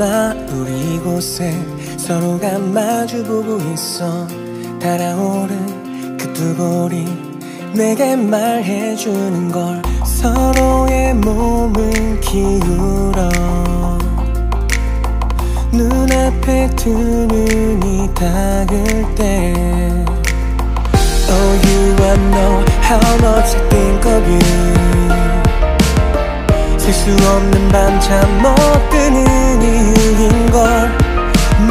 만나 우리 이곳에 서로가 마주보고 있어. 달아오른 그 두골이 내게 말해주는 걸 서로의 몸을 기울어 눈앞에 두 눈이 닿을 때 Oh you wanna know how much I think of you. 셀 수 없는 밤잠 못 드는 이유인걸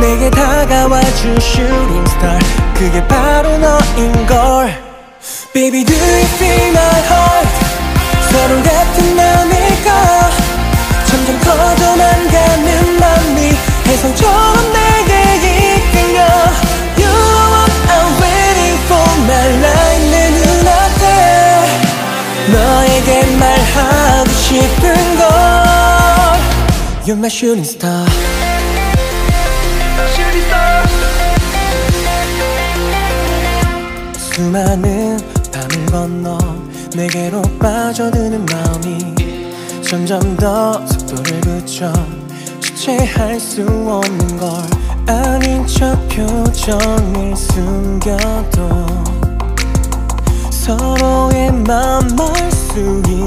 내게 다가와 준 shooting star. 그게 바로 너인걸. Baby do you feel my heart? 서로 같은 맘일까? 점점 커져만 가는 맘이 혜성처럼 내게 이끌려. You are I'm waiting for my life 내 눈앞에 너에게 말하고 싶은 걸 You're my shooting star. 수많은 밤을 건너 내게로 빠져드는 마음이 점점 더 속도를 붙여 주체할 수 없는 걸 아닌 척 표정을 숨겨도 서로의 맘알수 있는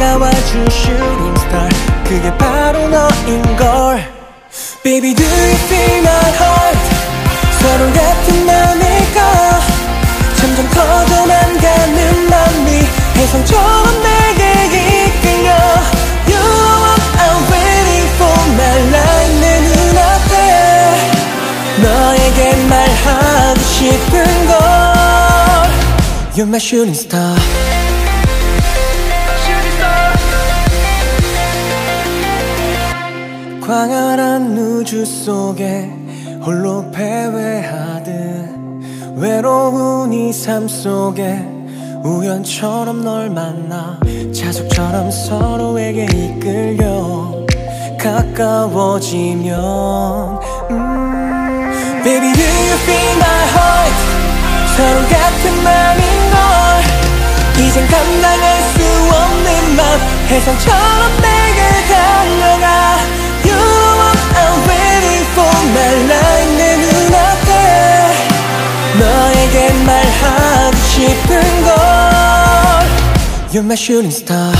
다가와 준 shooting star 그게 바로 너인걸 Baby do you feel my heart 서로 같은 맘일까 점점 커져만 가는 맘이 혜성처럼 내게 이끌려 You are what I'm waiting for my life 내 눈앞에 너에게 말하고 싶은 걸 You're my shooting star 광활한 우주 속에 홀로 패회하듯 외로운 이 삶 속에 우연처럼 널 만나 자석처럼 서로에게 이끌려 가까워지면 음. Baby do you feel my heart 서로 같은 맘인 걸 이젠 감당할 수 없는 맘 혜성처럼 You're my shooting star